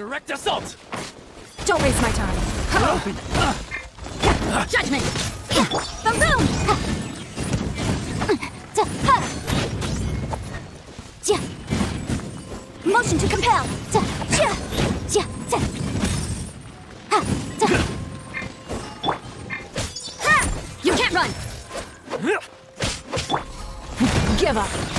Direct assault! Don't waste my time. Judgment! The room! Motion to compel! You can't run! Give up!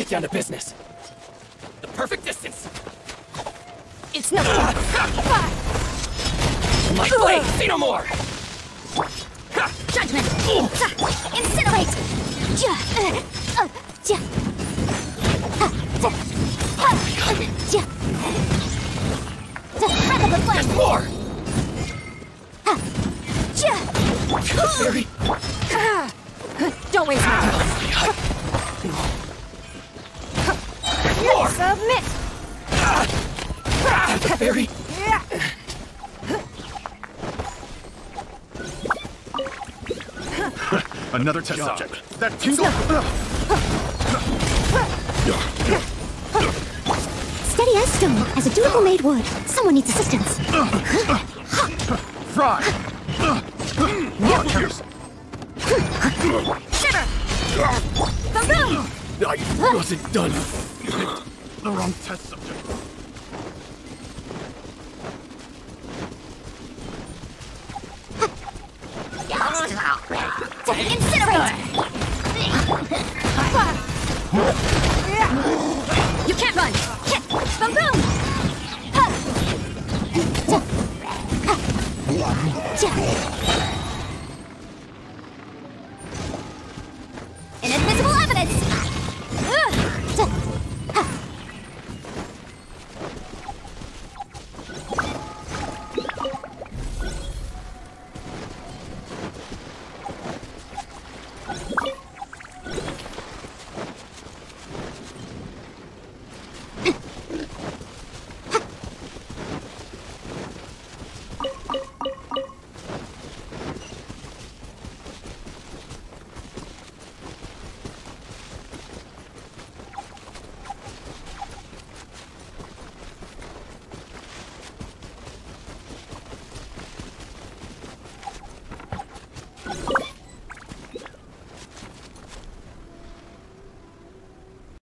Get down to business. The perfect distance. It's no My blade, say no more! Judgment! Incinerate! Uh, uh, ja. Ha, ja. Ha, ja. The breath of the There's more! Don't waste my time. More! Submit! The fairy! Another test subject. That tingle. Steady as stone, as a dutiful maid would. Someone needs assistance. Fry. Rogers. Shiver! The room! I wasn't done. The wrong test subject. Incinerate! You can't run!